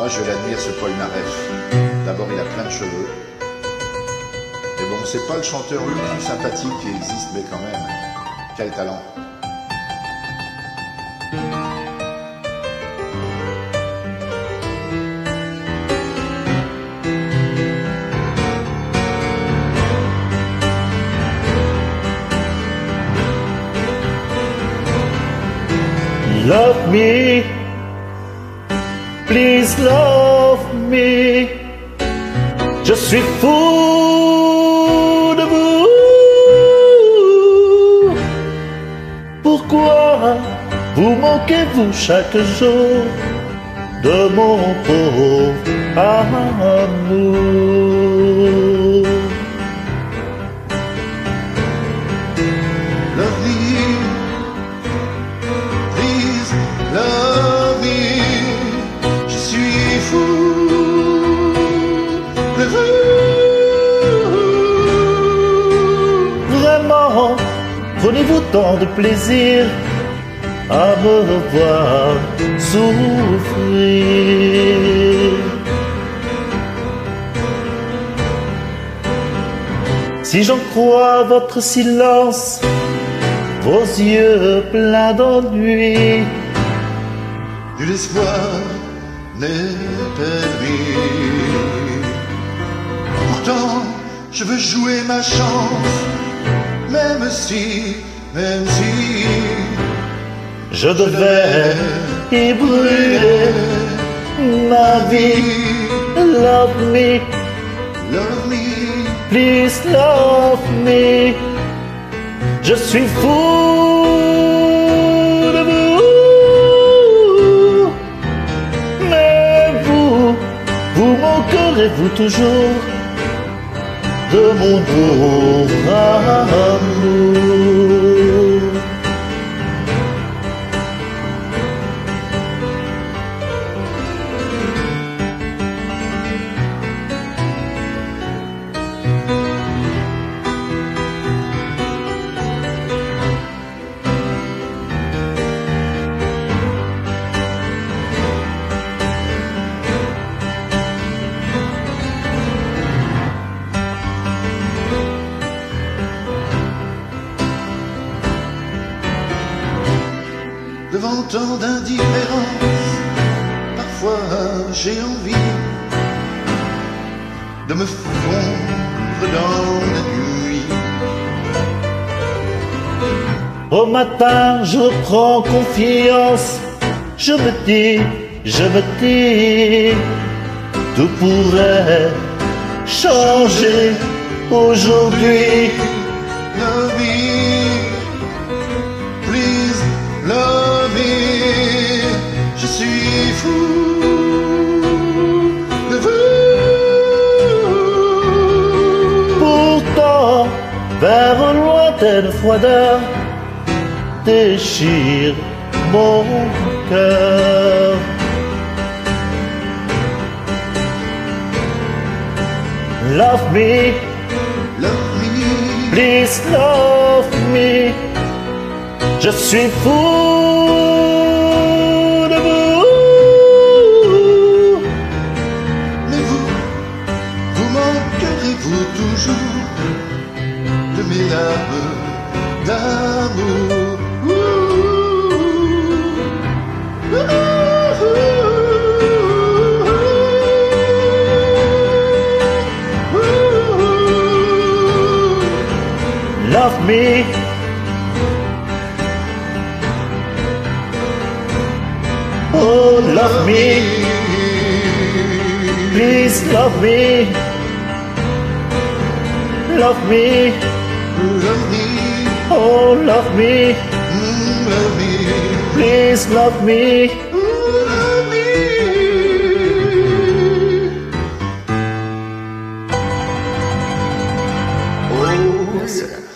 Moi, je l'admire, ce Paul Naref. D'abord, il a plein de cheveux. Mais bon, c'est pas le chanteur le plus sympathique qui existe, mais quand même, quel talent. Love me, please love me. Je suis fou de vous. Pourquoi vous manquez-vous chaque jour de mon pauvre amour? Prenez-vous tant de plaisir à me voir souffrir. Si j'en crois votre silence, vos yeux pleins d'ennui, Nul espoir n'est permis. Pourtant, je veux jouer ma chance, même si, même si je devais y brûler ma vie. Love me, Love me, please love me. Je suis fou de vous. Mais vous, vous manquerez-vous toujours de mon beau amour? Devant tant d'indifférence, parfois j'ai envie de me fondre dans la nuit. Au matin, je prends confiance. Je me dis, je me dis, tout pourrait changer aujourd'hui. Suis fou de vous. Pourtant, vers une lointaine froideur, déchire mon cœur. Love me, Love me, please love me. Je suis fou manquerez-vous toujours de mes larmes d'amour? Love me. Oh, love me. Please love me. love me. Love me. Oh, love me. Love me. Please love me. Oh, sir.